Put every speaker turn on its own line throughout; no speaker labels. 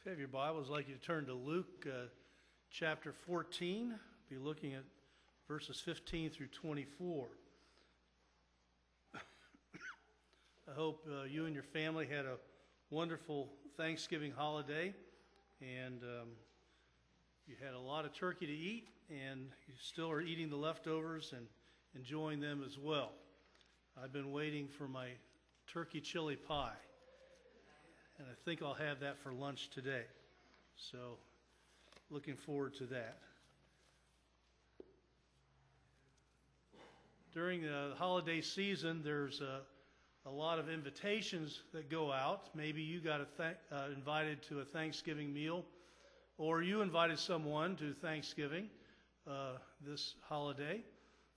If you have your Bibles, I'd like you to turn to Luke uh, chapter 14. Be looking at verses 15 through 24. I hope uh, you and your family had a wonderful Thanksgiving holiday and um, you had a lot of turkey to eat and you still are eating the leftovers and enjoying them as well. I've been waiting for my turkey chili pie and I think I'll have that for lunch today. So, looking forward to that. During the holiday season, there's a, a lot of invitations that go out. Maybe you got th- uh, invited to a Thanksgiving meal, or you invited someone to Thanksgiving uh, this holiday.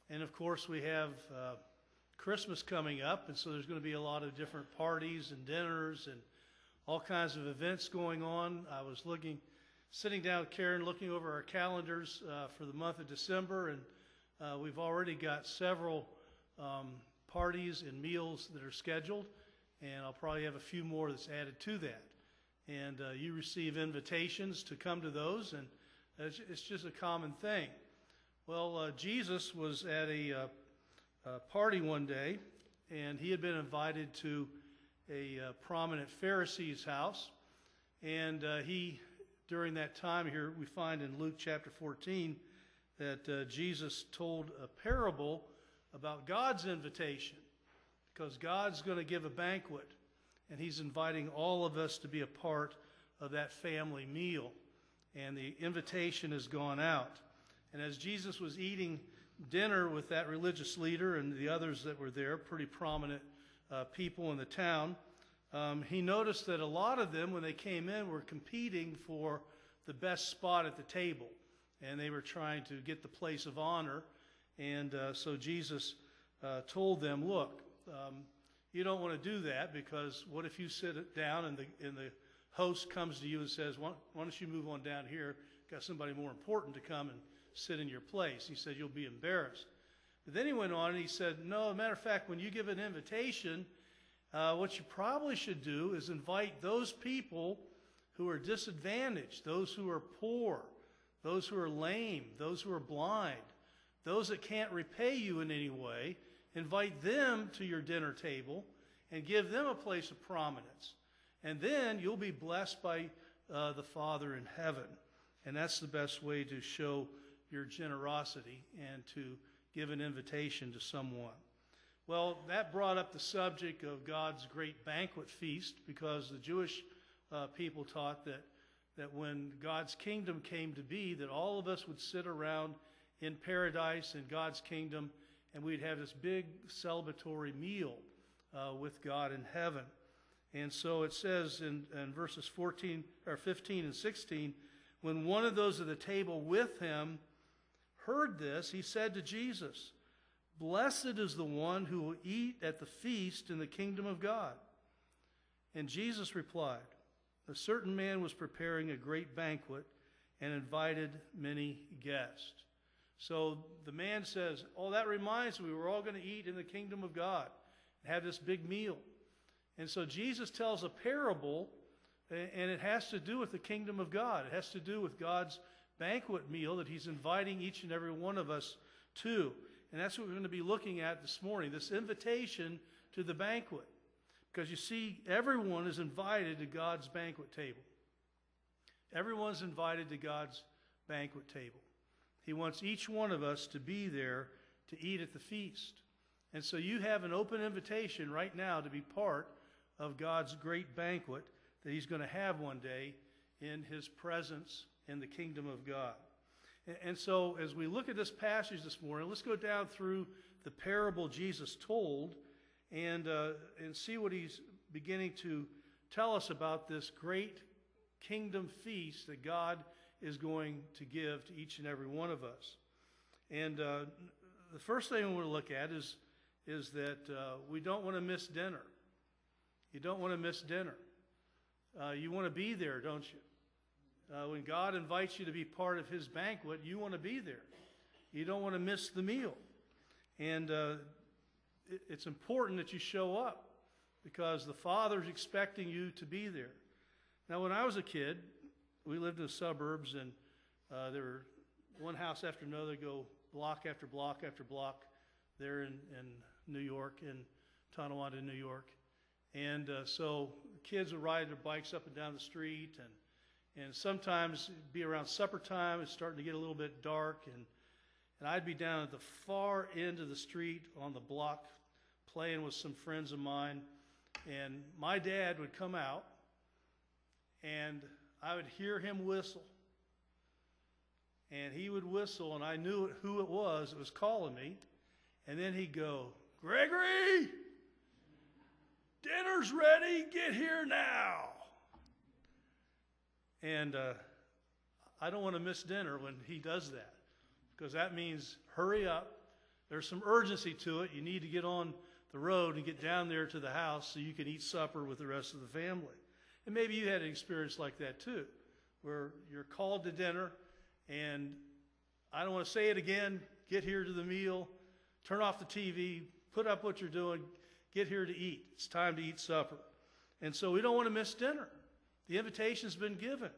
And of course, we have uh, Christmas coming up, and so there's going to be a lot of different parties and dinners and all kinds of events going on. I was looking, sitting down with Karen, looking over our calendars uh, for the month of December, and uh, we've already got several um, parties and meals that are scheduled, and I'll probably have a few more that's added to that. And uh, you receive invitations to come to those, and it's, just a common thing. Well, uh, Jesus was at a, uh, a party one day, and he had been invited to a uh, prominent Pharisee's house. And uh, he, during that time here, we find in Luke chapter 14 that uh, Jesus told a parable about God's invitation because God's going to give a banquet and he's inviting all of us to be a part of that family meal. And the invitation has gone out. And as Jesus was eating dinner with that religious leader and the others that were there, pretty prominent uh, people in the town, um, he noticed that a lot of them, when they came in, were competing for the best spot at the table. And they were trying to get the place of honor. And uh, so Jesus uh, told them, Look, um, you don't want to do that because what if you sit down and the, and the host comes to you and says, why, why don't you move on down here? Got somebody more important to come and sit in your place. He said, You'll be embarrassed. But then he went on and he said, No, a matter of fact, when you give an invitation, uh, what you probably should do is invite those people who are disadvantaged, those who are poor, those who are lame, those who are blind, those that can't repay you in any way. Invite them to your dinner table and give them a place of prominence. And then you'll be blessed by uh, the Father in heaven. And that's the best way to show your generosity and to give an invitation to someone. Well, that brought up the subject of God's great banquet feast because the Jewish uh, people taught that, that when God's kingdom came to be, that all of us would sit around in paradise in God's kingdom and we'd have this big celebratory meal uh, with God in heaven. And so it says in, in verses 14 or 15 and 16, when one of those at the table with him heard this, he said to Jesus, Blessed is the one who will eat at the feast in the kingdom of God. And Jesus replied, A certain man was preparing a great banquet and invited many guests. So the man says, Oh, that reminds me, we're all going to eat in the kingdom of God and have this big meal. And so Jesus tells a parable, and it has to do with the kingdom of God. It has to do with God's banquet meal that he's inviting each and every one of us to. And that's what we're going to be looking at this morning this invitation to the banquet. Because you see, everyone is invited to God's banquet table. Everyone's invited to God's banquet table. He wants each one of us to be there to eat at the feast. And so you have an open invitation right now to be part of God's great banquet that He's going to have one day in His presence in the kingdom of God. And so, as we look at this passage this morning, let's go down through the parable Jesus told and, uh, and see what he's beginning to tell us about this great kingdom feast that God is going to give to each and every one of us. And uh, the first thing we want to look at is, is that uh, we don't want to miss dinner. You don't want to miss dinner. Uh, you want to be there, don't you? Uh, when God invites you to be part of His banquet, you want to be there. You don't want to miss the meal. And uh, it, it's important that you show up because the Father's expecting you to be there. Now, when I was a kid, we lived in the suburbs, and uh, there were one house after another go block after block after block there in, in New York, in Tonawanda, New York. And uh, so kids would ride their bikes up and down the street, and, and sometimes it'd be around supper time, it's starting to get a little bit dark, and, and I'd be down at the far end of the street on the block playing with some friends of mine, and my dad would come out, and I would hear him whistle. And he would whistle, and I knew who it was that was calling me. And then he'd go, Gregory, dinner's ready, get here now. And uh, I don't want to miss dinner when he does that because that means hurry up. There's some urgency to it. You need to get on the road and get down there to the house so you can eat supper with the rest of the family. And maybe you had an experience like that too, where you're called to dinner and I don't want to say it again, get here to the meal, turn off the TV, put up what you're doing, get here to eat. It's time to eat supper. And so we don't want to miss dinner. The invitation's been given.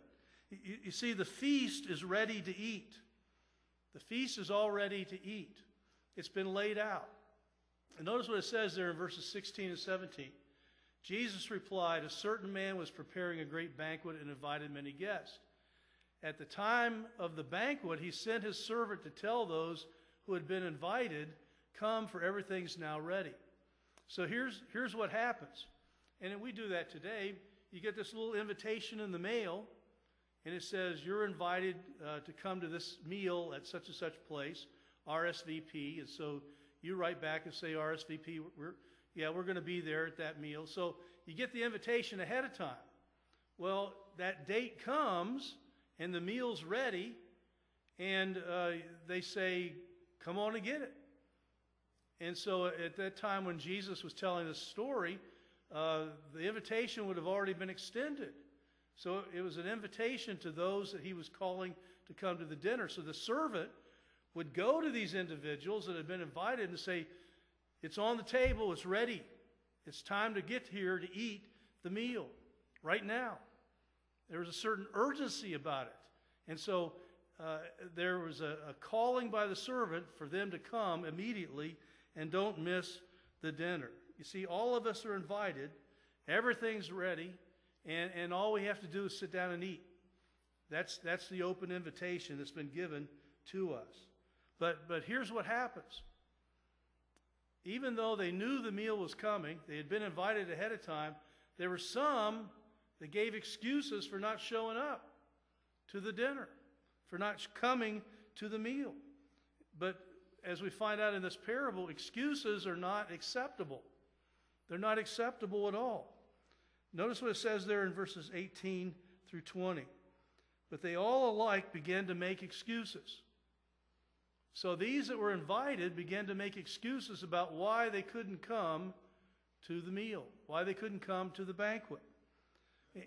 You, you see, the feast is ready to eat. The feast is all ready to eat. It's been laid out. And notice what it says there in verses 16 and 17. Jesus replied, A certain man was preparing a great banquet and invited many guests. At the time of the banquet, he sent his servant to tell those who had been invited, Come, for everything's now ready. So here's, here's what happens. And we do that today. You get this little invitation in the mail, and it says, You're invited uh, to come to this meal at such and such place, RSVP. And so you write back and say, RSVP, we're, yeah, we're going to be there at that meal. So you get the invitation ahead of time. Well, that date comes, and the meal's ready, and uh, they say, Come on and get it. And so at that time when Jesus was telling this story, uh, the invitation would have already been extended. So it was an invitation to those that he was calling to come to the dinner. So the servant would go to these individuals that had been invited and say, It's on the table, it's ready. It's time to get here to eat the meal right now. There was a certain urgency about it. And so uh, there was a, a calling by the servant for them to come immediately and don't miss the dinner. You see, all of us are invited, everything's ready, and, and all we have to do is sit down and eat. That's, that's the open invitation that's been given to us. But, but here's what happens. Even though they knew the meal was coming, they had been invited ahead of time, there were some that gave excuses for not showing up to the dinner, for not coming to the meal. But as we find out in this parable, excuses are not acceptable. They're not acceptable at all. Notice what it says there in verses 18 through 20. But they all alike began to make excuses. So these that were invited began to make excuses about why they couldn't come to the meal, why they couldn't come to the banquet.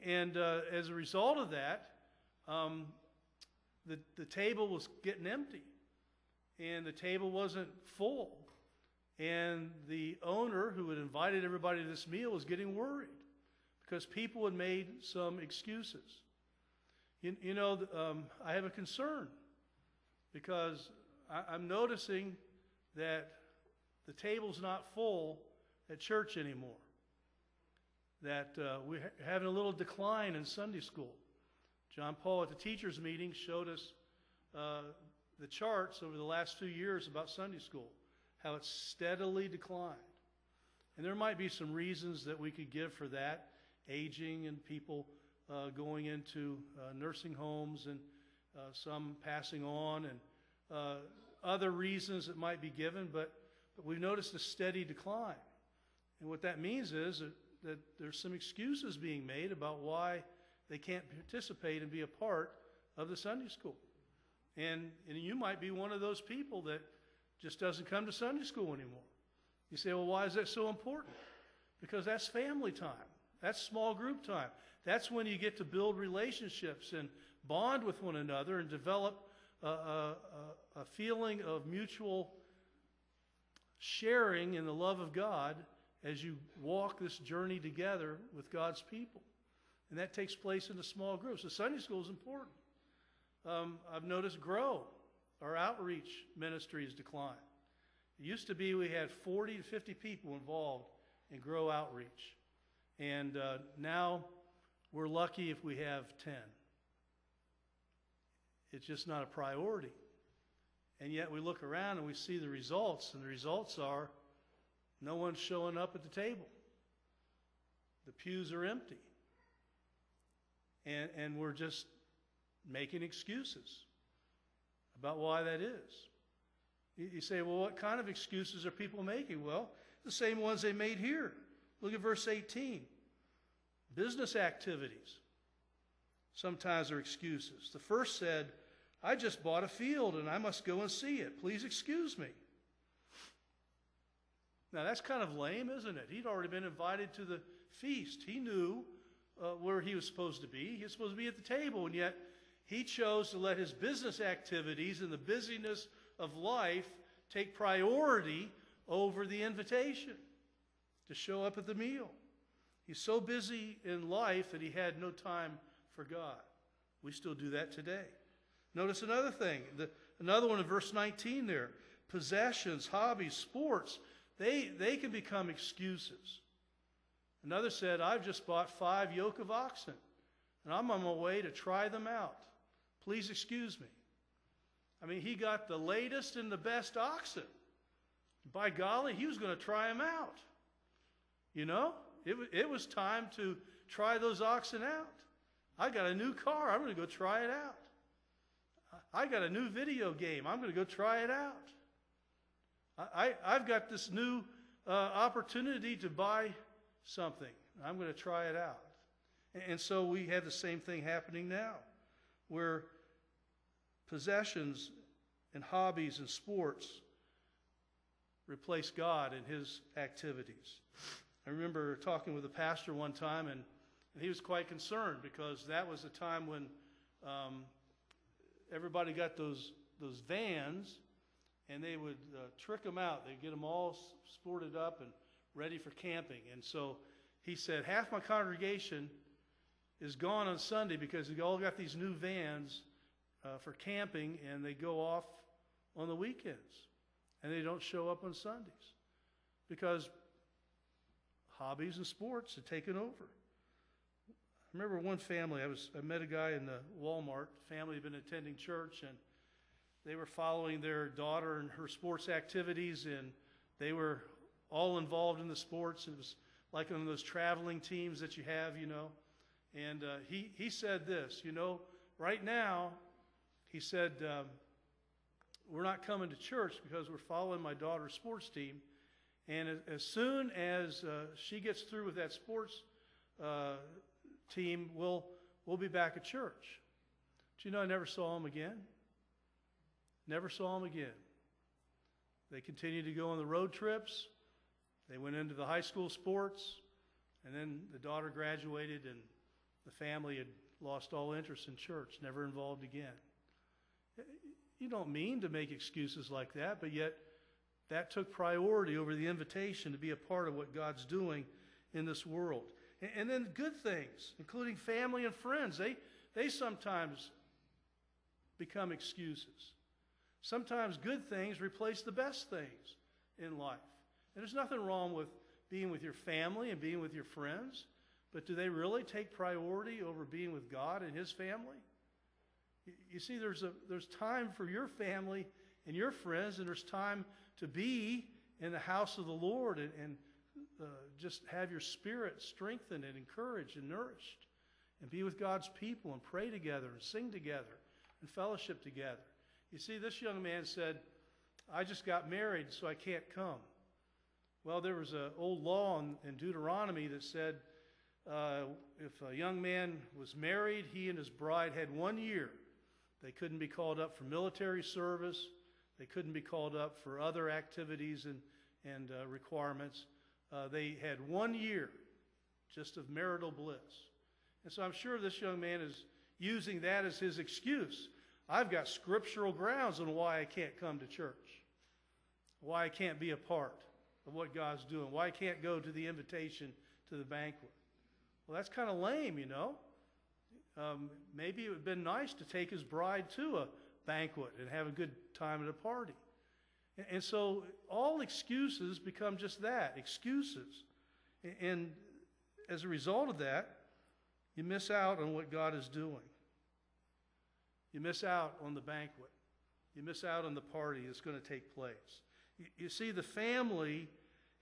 And uh, as a result of that, um, the, the table was getting empty and the table wasn't full. And the owner who had invited everybody to this meal was getting worried because people had made some excuses. You, you know, um, I have a concern because I, I'm noticing that the table's not full at church anymore. That uh, we're having a little decline in Sunday school. John Paul at the teachers' meeting showed us uh, the charts over the last few years about Sunday school, how it's steadily declined. And there might be some reasons that we could give for that aging and people uh, going into uh, nursing homes and uh, some passing on and uh, other reasons that might be given, but, but we've noticed a steady decline. And what that means is that, that there's some excuses being made about why they can't participate and be a part of the Sunday school. And, and you might be one of those people that just doesn't come to Sunday school anymore. You say, well, why is that so important? Because that's family time. That's small group time. That's when you get to build relationships and bond with one another and develop a, a, a feeling of mutual sharing in the love of God as you walk this journey together with God's people. And that takes place in the small groups. So Sunday school is important. Um, I've noticed grow. Our outreach ministry has declined. It used to be we had 40 to 50 people involved in grow outreach. And uh, now we're lucky if we have 10. It's just not a priority. And yet we look around and we see the results, and the results are no one's showing up at the table. The pews are empty. And, and we're just making excuses about why that is. You, say, well, what kind of excuses are people making? Well, the same ones they made here. Look at verse 18. Business activities sometimes are excuses. The first said, I just bought a field and I must go and see it. Please excuse me. Now, that's kind of lame, isn't it? He'd already been invited to the feast. He knew uh, where he was supposed to be. He was supposed to be at the table, and yet he chose to let his business activities and the busyness of life take priority over the invitation to show up at the meal. He's so busy in life that he had no time for God. We still do that today. Notice another thing, the, another one in verse 19 there. Possessions, hobbies, sports, they, they can become excuses. Another said, I've just bought five yoke of oxen, and I'm on my way to try them out. Please excuse me. I mean, he got the latest and the best oxen. By golly, he was going to try them out. You know, it, it was time to try those oxen out. I got a new car. I'm going to go try it out. I got a new video game. I'm going to go try it out. I, I, have got this new uh, opportunity to buy something. I'm going to try it out. And, and so we have the same thing happening now, where possessions and hobbies and sports replace God in his activities. I remember talking with a pastor one time, and, and he was quite concerned because that was a time when um, everybody got those, those vans, and they would uh, trick them out. They'd get them all sported up and ready for camping. And so he said, half my congregation is gone on Sunday because they all got these new vans uh, for camping, and they go off on the weekends, and they don't show up on Sundays because hobbies and sports had taken over. I remember one family, I, was, I met a guy in the Walmart. Family had been attending church, and they were following their daughter and her sports activities, and they were all involved in the sports. It was like one of those traveling teams that you have, you know. And uh, he, he said this, you know, right now, he said, um, We're not coming to church because we're following my daughter's sports team. And as, as soon as uh, she gets through with that sports uh, team, we'll, we'll be back at church. Do you know I never saw him again? Never saw him again. They continued to go on the road trips. They went into the high school sports. And then the daughter graduated, and the family had lost all interest in church, never involved again. You don't mean to make excuses like that, but yet that took priority over the invitation to be a part of what God's doing in this world. And then good things, including family and friends, they, they sometimes become excuses. Sometimes good things replace the best things in life. And there's nothing wrong with being with your family and being with your friends, but do they really take priority over being with God and His family? You see, there's, a, there's time for your family and your friends, and there's time to be in the house of the Lord and, and uh, just have your spirit strengthened and encouraged and nourished and be with God's people and pray together and sing together and fellowship together. You see, this young man said, I just got married, so I can't come. Well, there was an old law in, in Deuteronomy that said uh, if a young man was married, he and his bride had one year. They couldn't be called up for military service. They couldn't be called up for other activities and, and uh, requirements. Uh, they had one year just of marital bliss. And so I'm sure this young man is using that as his excuse. I've got scriptural grounds on why I can't come to church, why I can't be a part of what God's doing, why I can't go to the invitation to the banquet. Well, that's kind of lame, you know. Um, maybe it would have been nice to take his bride to a banquet and have a good time at a party. And, and so all excuses become just that excuses. And, and as a result of that, you miss out on what God is doing. You miss out on the banquet. You miss out on the party that's going to take place. You, you see, the family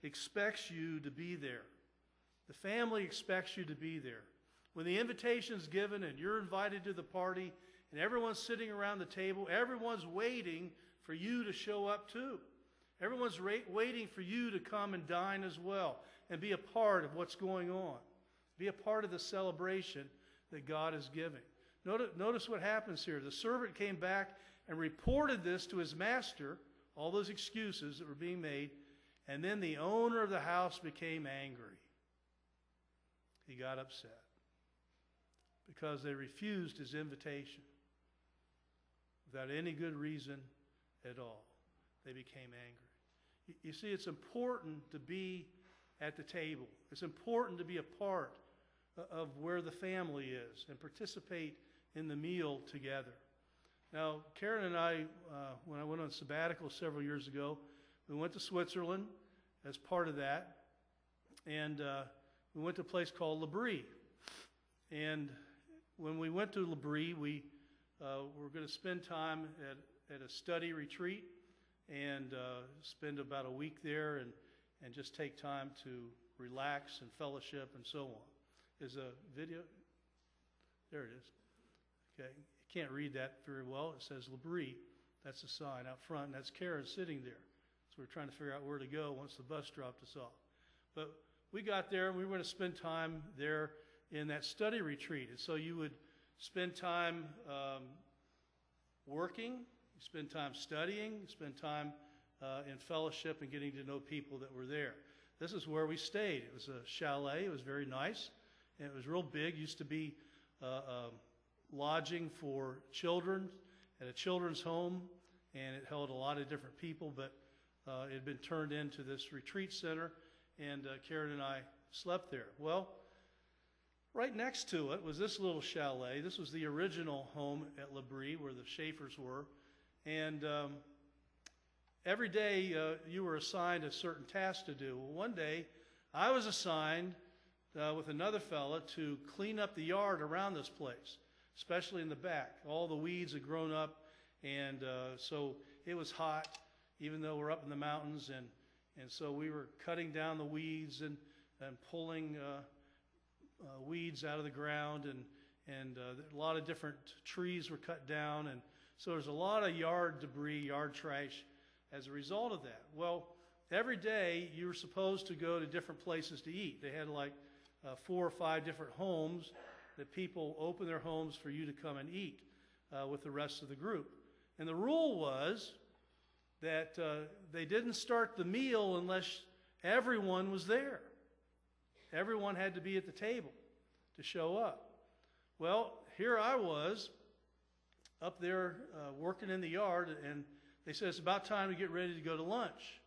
expects you to be there. The family expects you to be there. When the invitation's given and you're invited to the party and everyone's sitting around the table, everyone's waiting for you to show up too. Everyone's ra- waiting for you to come and dine as well and be a part of what's going on. Be a part of the celebration that God is giving. Notice, notice what happens here. The servant came back and reported this to his master, all those excuses that were being made, and then the owner of the house became angry. He got upset because they refused his invitation without any good reason at all. They became angry. You see, it's important to be at the table. It's important to be a part of where the family is and participate in the meal together. Now, Karen and I, uh, when I went on sabbatical several years ago, we went to Switzerland as part of that, and uh, we went to a place called L'Abri. And when we went to L'Abri, we uh, were going to spend time at, at a study retreat and uh, spend about a week there and, and just take time to relax and fellowship and so on. Is a video? There it is. Okay, you can't read that very well. It says L'Abri. That's the sign out front, and that's Karen sitting there. So we're trying to figure out where to go once the bus dropped us off. But we got there, and we were going to spend time there in that study retreat. And so you would spend time um, working, spend time studying, spend time uh, in fellowship and getting to know people that were there. This is where we stayed. It was a chalet. It was very nice. And it was real big. Used to be uh, uh, lodging for children at a children's home, and it held a lot of different people. But uh, it had been turned into this retreat center, and uh, Karen and I slept there. Well, right next to it was this little chalet. This was the original home at L'Abri where the Schaeffers were, and um, every day uh, you were assigned a certain task to do. Well, one day I was assigned uh, with another fella to clean up the yard around this place, especially in the back. All the weeds had grown up, and uh, so it was hot, even though we're up in the mountains, and and so we were cutting down the weeds and and pulling uh, uh, weeds out of the ground, and and uh, a lot of different trees were cut down, and so there's a lot of yard debris, yard trash, as a result of that. Well, every day you were supposed to go to different places to eat. They had like uh, four or five different homes that people open their homes for you to come and eat uh, with the rest of the group. And the rule was that uh, they didn't start the meal unless everyone was there. Everyone had to be at the table to show up. Well, here I was up there uh, working in the yard, and they said it's about time to get ready to go to lunch.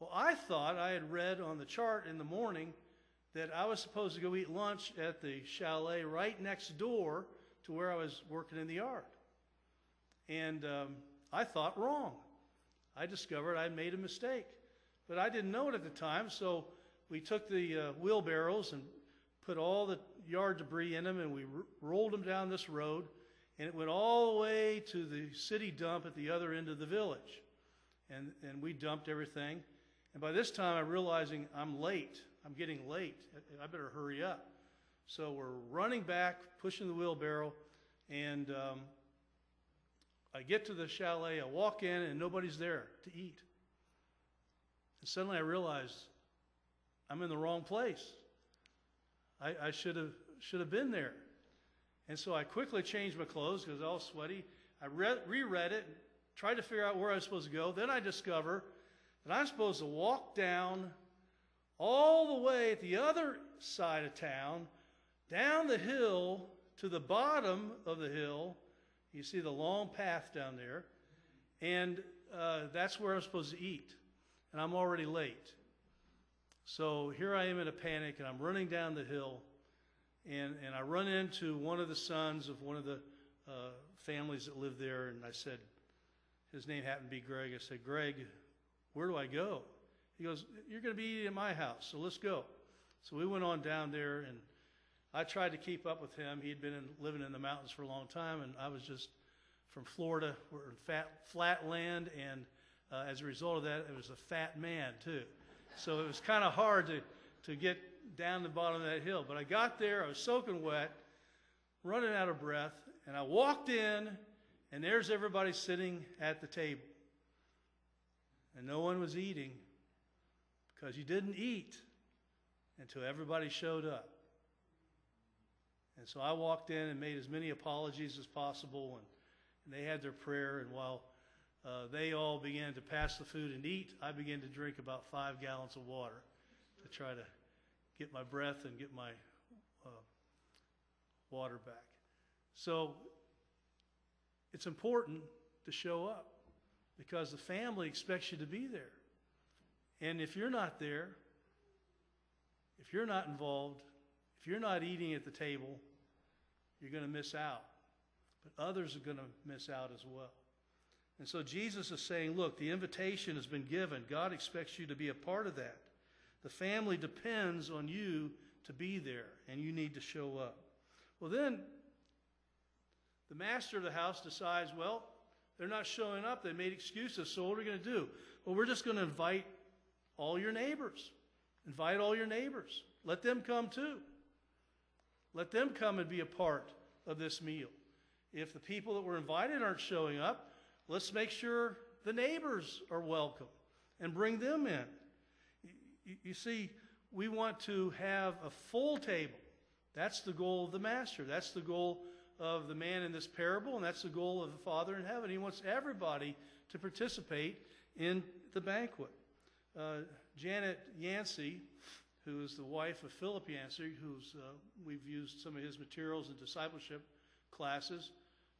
Well, I thought I had read on the chart in the morning that I was supposed to go eat lunch at the chalet right next door to where I was working in the yard. And um, I thought wrong. I discovered I made a mistake. But I didn't know it at the time, so we took the uh, wheelbarrows and put all the yard debris in them and we r- rolled them down this road. And it went all the way to the city dump at the other end of the village. And, and we dumped everything. And by this time, I'm realizing I'm late. I'm getting late. I better hurry up. So we're running back, pushing the wheelbarrow, and um, I get to the chalet. I walk in, and nobody's there to eat. And suddenly I realize I'm in the wrong place. I, I should have should have been there. And so I quickly changed my clothes because I was all sweaty. I read, reread it, tried to figure out where I was supposed to go. Then I discover that I'm supposed to walk down all the way at the other side of town, down the hill to the bottom of the hill. You see the long path down there. And uh, that's where I'm supposed to eat. And I'm already late. So here I am in a panic, and I'm running down the hill. And, and I run into one of the sons of one of the uh, families that lived there, and I said, his name happened to be Greg. I said, Greg, where do I go? He goes, You're going to be eating at my house, so let's go. So we went on down there, and I tried to keep up with him. He had been in, living in the mountains for a long time, and I was just from Florida. We're in fat, flat land, and uh, as a result of that, it was a fat man, too. So it was kind of hard to, to get down the bottom of that hill. But I got there, I was soaking wet, running out of breath, and I walked in, and there's everybody sitting at the table. And no one was eating because you didn't eat until everybody showed up. And so I walked in and made as many apologies as possible, and, and they had their prayer. And while uh, they all began to pass the food and eat, I began to drink about five gallons of water to try to get my breath and get my uh, water back. So it's important to show up because the family expects you to be there. And if you're not there, if you're not involved, you're not eating at the table, you're going to miss out. But others are going to miss out as well. And so Jesus is saying, look, the invitation has been given. God expects you to be a part of that. The family depends on you to be there, and you need to show up. Well, then the master of the house decides, well, they're not showing up. They made excuses. So what are we going to do? Well, we're just going to invite all your neighbors. Invite all your neighbors. Let them come too. Let them come and be a part of this meal. If the people that were invited aren't showing up, let's make sure the neighbors are welcome and bring them in. You, see, we want to have a full table. That's the goal of the master. That's the goal of the man in this parable, and that's the goal of the Father in heaven. He wants everybody to participate in the banquet. Uh, Janet Yancey, who is the wife of Philip Yancey, who's uh, we've used some of his materials in discipleship classes.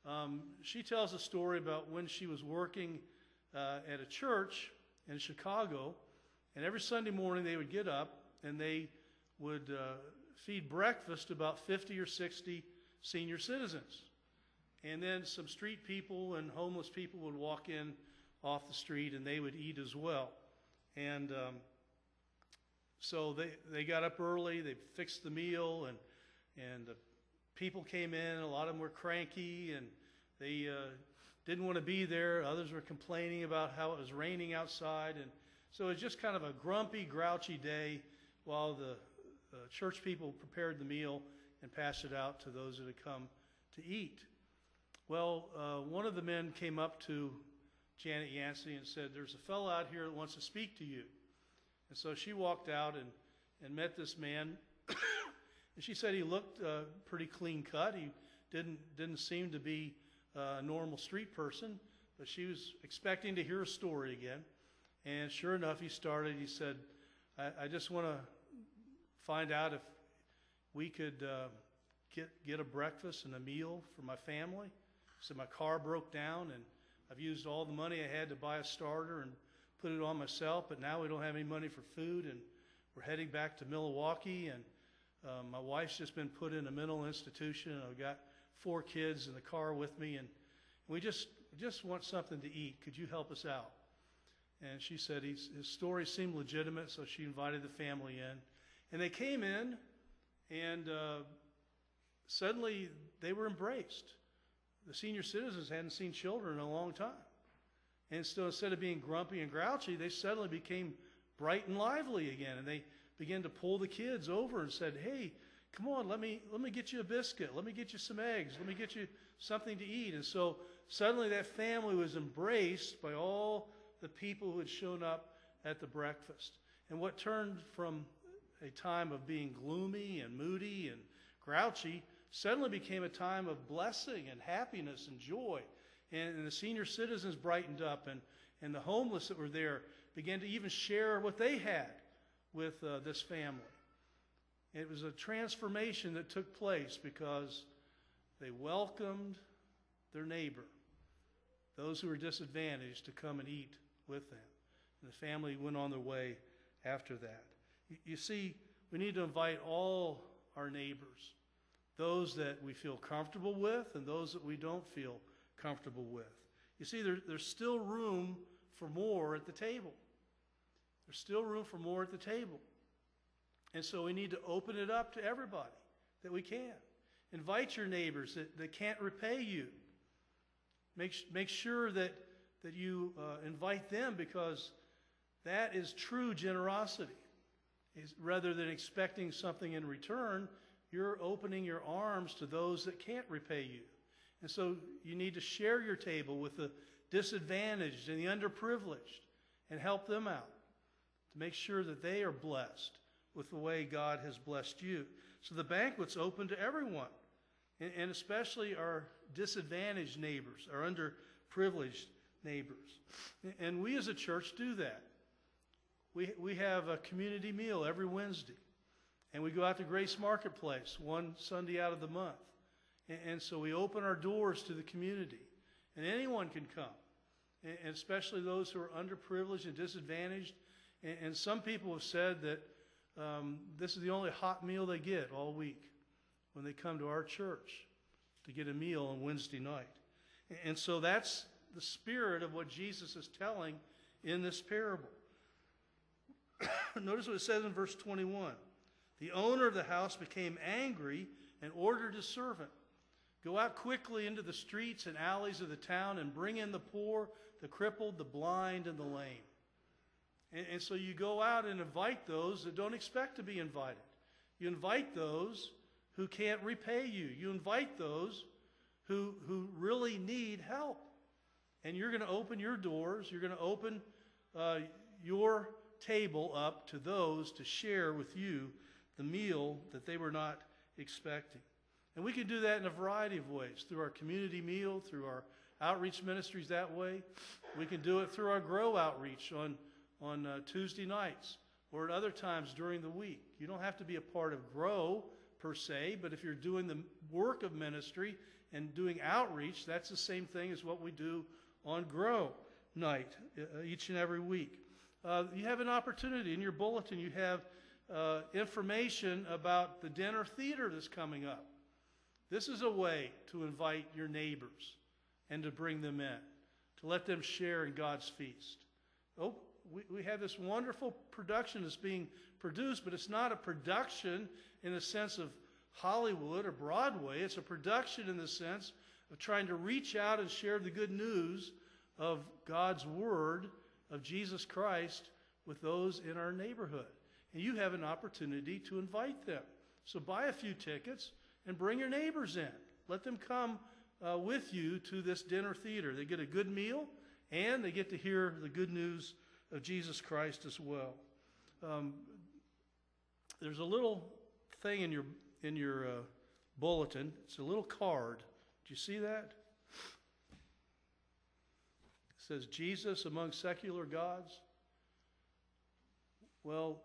Um, she tells a story about when she was working uh, at a church in Chicago, and every Sunday morning they would get up and they would uh, feed breakfast about 50 or 60 senior citizens. And then some street people and homeless people would walk in off the street and they would eat as well. And um, so they, they got up early, they fixed the meal, and, and the people came in. A lot of them were cranky and they uh, didn't want to be there. Others were complaining about how it was raining outside. And so it was just kind of a grumpy, grouchy day while the uh, church people prepared the meal and passed it out to those that had come to eat. Well, uh, one of the men came up to Janet Yancey and said, There's a fellow out here that wants to speak to you. And so she walked out and, and met this man. and she said he looked uh, pretty clean cut. He didn't, didn't seem to be a normal street person, but she was expecting to hear a story again. And sure enough, he started. He said, I, I just want to find out if we could uh, get, get a breakfast and a meal for my family. So my car broke down, and I've used all the money I had to buy a starter and put it on myself, but now we don't have any money for food, and we're heading back to Milwaukee, and um, my wife's just been put in a mental institution, and I've got four kids in the car with me, and we just just want something to eat. Could you help us out? And she said his story seemed legitimate, so she invited the family in. And they came in, and uh, suddenly they were embraced. The senior citizens hadn't seen children in a long time. And so instead of being grumpy and grouchy, they suddenly became bright and lively again. And they began to pull the kids over and said, Hey, come on, let me, let me get you a biscuit. Let me get you some eggs. Let me get you something to eat. And so suddenly that family was embraced by all the people who had shown up at the breakfast. And what turned from a time of being gloomy and moody and grouchy suddenly became a time of blessing and happiness and joy. And, and, the senior citizens brightened up, and, and the homeless that were there began to even share what they had with uh, this family. It was a transformation that took place because they welcomed their neighbor, those who were disadvantaged, to come and eat with them. And the family went on their way after that. You see, we need to invite all our neighbors. those that we feel comfortable with and those that we don't feel comfortable with. You see, there, there's still room for more at the table. There's still room for more at the table. And so we need to open it up to everybody that we can. Invite your neighbors that, that can't repay you. Make, make sure that, that you uh, invite them because that is true generosity. Is, rather than expecting something in return, you're opening your arms to those that can't repay you. And so you need to share your table with the disadvantaged and the underprivileged and help them out to make sure that they are blessed with the way God has blessed you. So the banquet's open to everyone, and, especially our disadvantaged neighbors, our underprivileged neighbors. And we as a church do that. We, we have a community meal every Wednesday, and we go out to Grace Marketplace one Sunday out of the month. And, and so we open our doors to the community, and anyone can come, and, and especially those who are underprivileged and disadvantaged. And, and some people have said that um, this is the only hot meal they get all week when they come to our church to get a meal on Wednesday night. And so that's the spirit of what Jesus is telling in this parable. Notice what it says in verse 21. The owner of the house became angry and ordered his servant Go out quickly into the streets and alleys of the town and bring in the poor, the crippled, the blind, and the lame. And, and so you go out and invite those that don't expect to be invited. You invite those who can't repay you. You invite those who, who really need help. And you're going to open your doors, you're going to open uh, your table up to those to share with you the meal that they were not expecting. And we can do that in a variety of ways through our community meal, through our outreach ministries that way. We can do it through our grow outreach on on uh, Tuesday nights or at other times during the week. You don't have to be a part of Grow per se, but if you're doing the work of ministry and doing outreach, that's the same thing as what we do on Grow night uh, each and every week. Uh, you have an opportunity in your bulletin, you have uh, information about the dinner theater that's coming up. This is a way to invite your neighbors and to bring them in, to let them share in God's feast. Oh, we, we have this wonderful production that's being produced, but it's not a production in the sense of Hollywood or Broadway. It's a production in the sense of trying to reach out and share the good news of God's Word, of Jesus Christ, with those in our neighborhood. And you have an opportunity to invite them. So buy a few tickets and bring your neighbors in. Let them come uh, with you to this dinner theater. They get a good meal and they get to hear the good news of Jesus Christ as well. Um, there's a little thing in your in your uh, bulletin. It's a little card. Do you see that? It says Jesus among secular gods. Well,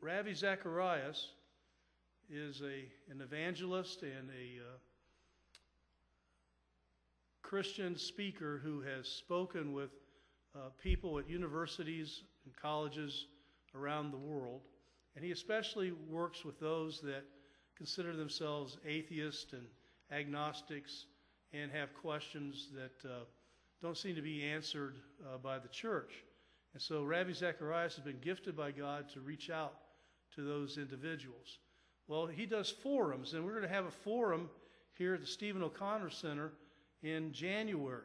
Ravi Zacharias is a an evangelist and a uh, Christian speaker who has spoken with uh, people at universities and colleges around the world. And he especially works with those that consider themselves atheists and agnostics and have questions that uh, don't seem to be answered uh, by the church. And so Ravi Zacharias has been gifted by God to reach out to those individuals. Well, he does forums, and we're going to have a forum here at the Stephen O'Connell Center in January.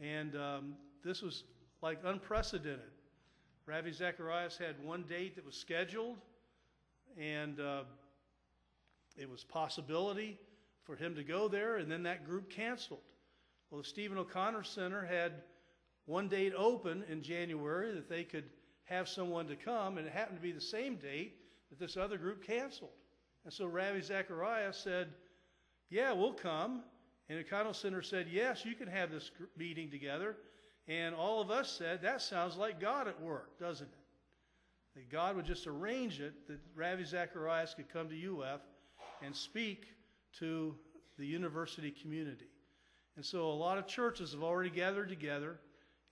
And um, this was like unprecedented. Ravi Zacharias had one date that was scheduled, and uh, it was possibility for him to go there, and then that group canceled. Well, the Stephen O'Connell Center had one date open in January that they could have someone to come, and it happened to be the same date that this other group canceled. And so Ravi Zacharias said, Yeah, we'll come. And the Center said, Yes, you can have this meeting together. And all of us said, that sounds like God at work, doesn't it? That God would just arrange it that Ravi Zacharias could come to UF and speak to the university community. And so a lot of churches have already gathered together,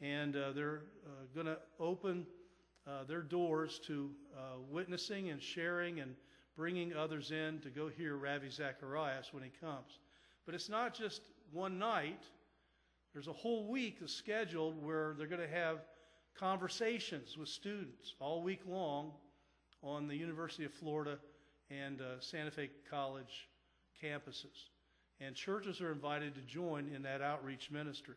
and uh, they're uh, going to open uh, their doors to uh, witnessing and sharing and bringing others in to go hear Ravi Zacharias when he comes. But it's not just one night. There's a whole week scheduled where they're going to have conversations with students all week long on the University of Florida and uh, Santa Fe College campuses. And churches are invited to join in that outreach ministry.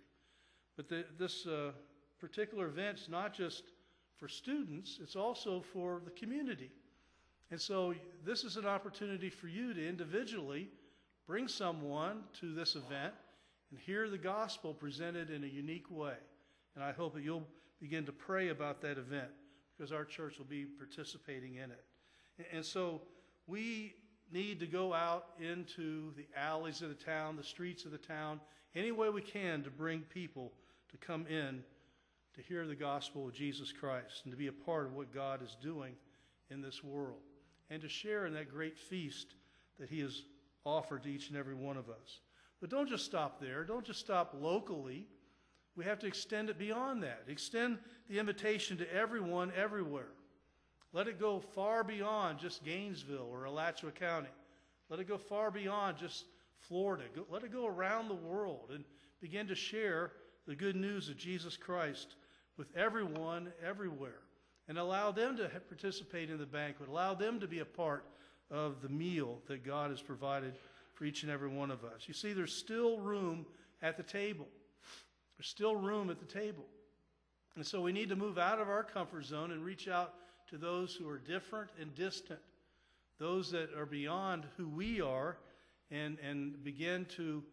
But the, this uh, particular event is not just for students, it's also for the community. And so this is an opportunity for you to individually bring someone to this event and hear the gospel presented in a unique way. And I hope that you'll begin to pray about that event because our church will be participating in it. And so we need to go out into the alleys of the town, the streets of the town, any way we can to bring people to come in to hear the gospel of Jesus Christ and to be a part of what God is doing in this world and to share in that great feast that He has offered to each and every one of us. But don't just stop there. Don't just stop locally. We have to extend it beyond that. Extend the invitation to everyone everywhere. Let it go far beyond just Gainesville or Alachua County. Let it go far beyond just Florida. Go, let it go around the world and begin to share the good news of Jesus Christ with everyone everywhere and allow them to participate in the banquet. Allow them to be a part of the meal that God has provided for each and every one of us. You see, there's still room at the table. There's still room at the table. And so we need to move out of our comfort zone and reach out to those who are different and distant, those that are beyond who we are, and, and begin to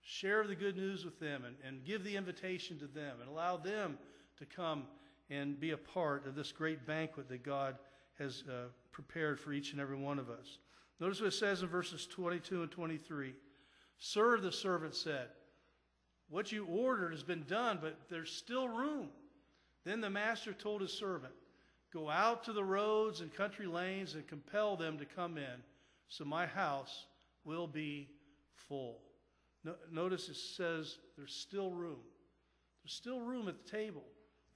share the good news with them and, and give the invitation to them and allow them to come and be a part of this great banquet that God has uh, prepared for each and every one of us. Notice what it says in verses 22 and 23. Sir, the servant said, What you ordered has been done, but there's still room. Then the master told his servant, Go out to the roads and country lanes and compel them to come in, so my house will be full. No, notice it says there's still room. There's still room at the table.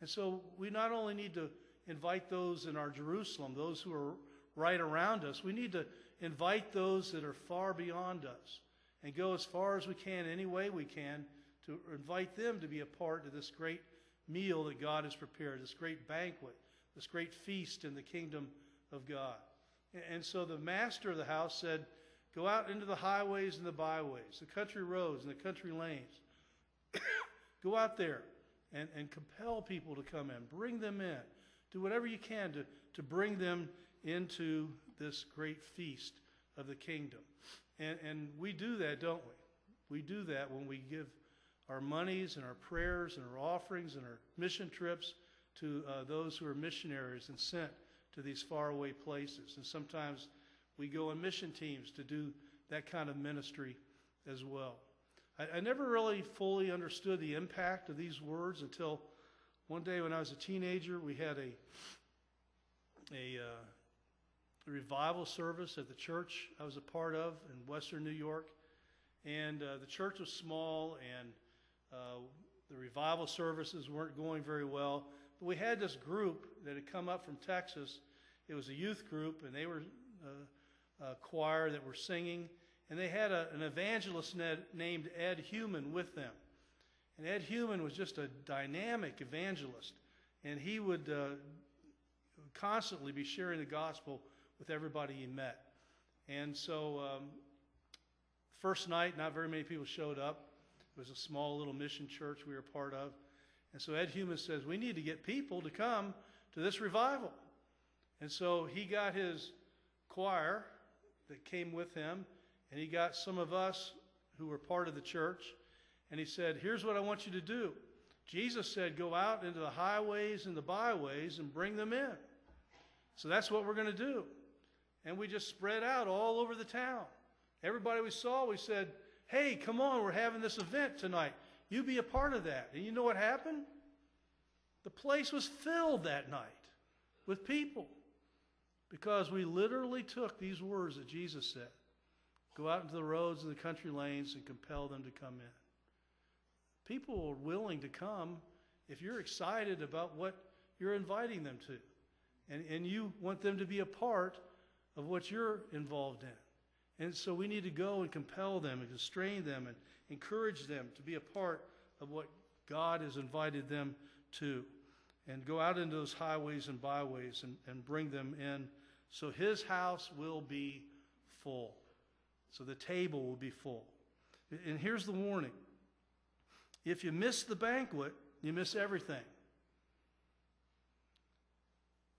And so we not only need to invite those in our Jerusalem, those who are right around us, we need to invite those that are far beyond us and go as far as we can, any way we can, to invite them to be a part of this great meal that God has prepared, this great banquet, this great feast in the kingdom of God. And so the master of the house said, Go out into the highways and the byways, the country roads and the country lanes. Go out there and, and compel people to come in. Bring them in. Do whatever you can to, to bring them into this great feast of the kingdom. And, and we do that, don't we? We do that when we give our monies and our prayers and our offerings and our mission trips to uh, those who are missionaries and sent to these faraway places. And sometimes we go in mission teams to do that kind of ministry as well. I, I never really fully understood the impact of these words until one day when I was a teenager, we had a, a, uh, a revival service at the church I was a part of in Western New York. And uh, the church was small, and uh, the revival services weren't going very well. But we had this group that had come up from Texas. It was a youth group, and they were uh, a choir that were singing. And they had a, an evangelist named Ed Human with them. And Ed Human was just a dynamic evangelist. And he would uh, constantly be sharing the gospel with everybody he met. And so, um, first night, not very many people showed up. It was a small little mission church we were part of. And so Ed Human says, We need to get people to come to this revival. And so he got his choir that came with him and he got some of us who were part of the church, and he said, Here's what I want you to do. Jesus said, Go out into the highways and the byways and bring them in. So that's what we're going to do. And we just spread out all over the town. Everybody we saw, we said, Hey, come on, we're having this event tonight. You be a part of that. And you know what happened? The place was filled that night with people because we literally took these words that Jesus said Go out into the roads and the country lanes and compel them to come in. People are willing to come if you're excited about what you're inviting them to. And, and you want them to be a part of what you're involved in. And so we need to go and compel them and constrain them and encourage them to be a part of what God has invited them to. And go out into those highways and byways and, and bring them in so his house will be full. So the table will be full. And here's the warning if you miss the banquet, you miss everything.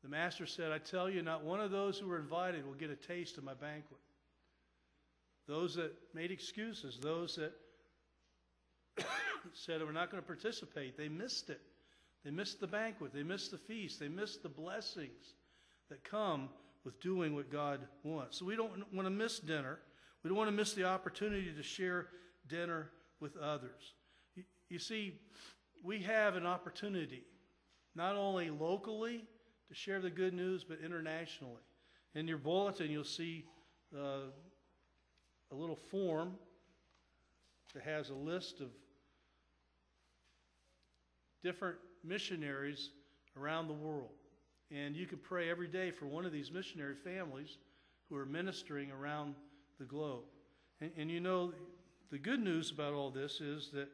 The master said, I tell you, not one of those who were invited will get a taste of my banquet. Those that made excuses, those that said we're not going to participate, they missed it. They missed the banquet. They missed the feast. They missed the blessings that come with doing what God wants. So we don't want to miss dinner. We don't want to miss the opportunity to share dinner with others. You, you see, we have an opportunity, not only locally to share the good news, but internationally. In your bulletin, you'll see uh, a little form that has a list of different missionaries around the world. And you can pray every day for one of these missionary families who are ministering around the globe. And, and you know, the good news about all this is that,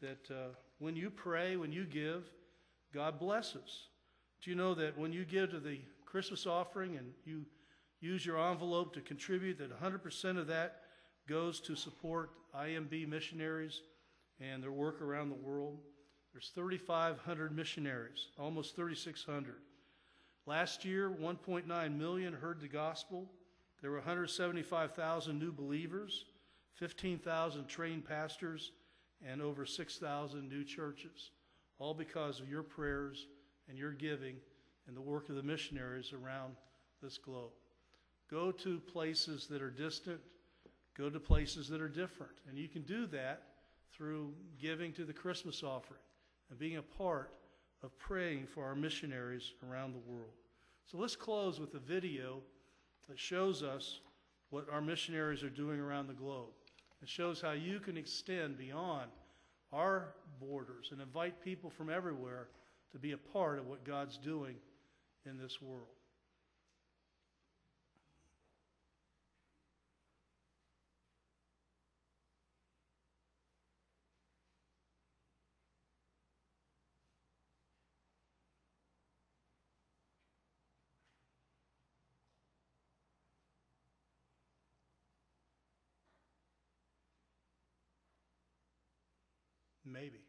that uh, when you pray, when you give, God blesses. Do you know that when you give to the Christmas offering and you use your envelope to contribute, that 100% of that goes to support IMB missionaries and their work around the world? There's 3,500 missionaries, almost 3,600. Last year, 1.9 million heard the gospel. There were 175,000 new believers, 15,000 trained pastors, and over 6,000 new churches, all because of your prayers and your giving and the work of the missionaries around this globe. Go to places that are distant, go to places that are different. And you can do that through giving to the Christmas offering and being a part of praying for our missionaries around the world. So let's close with a video that shows us what our missionaries are doing around the globe. It shows how you can extend beyond our borders and invite people from everywhere to be a part of what God's doing in this world. Maybe.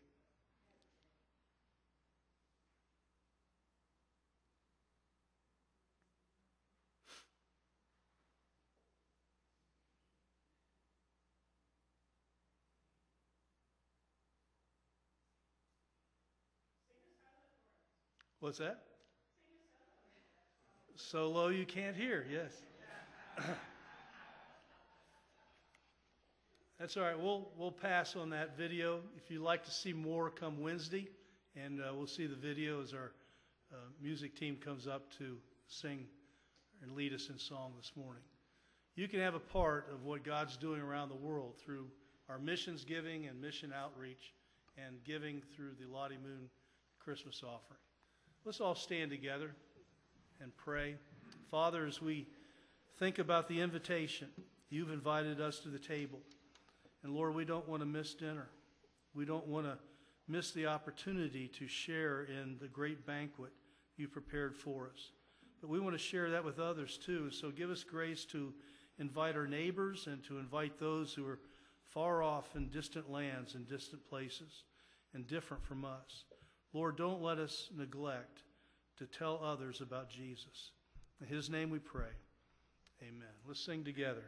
What's that? So low you can't hear, yes. That's all right. We'll, we'll pass on that video. If you'd like to see more, come Wednesday, and uh, we'll see the video as our uh, music team comes up to sing and lead us in song this morning. You can have a part of what God's doing around the world through our missions giving and mission outreach and giving through the Lottie Moon Christmas offering. Let's all stand together and pray. Father, as we think about the invitation, you've invited us to the table. And Lord, we don't want to miss dinner. We don't want to miss the opportunity to share in the great banquet you prepared for us. But we want to share that with others too. So give us grace to invite our neighbors and to invite those who are far off in distant lands and distant places and different from us. Lord, don't let us neglect to tell others about Jesus. In his name we pray. Amen. Let's sing together.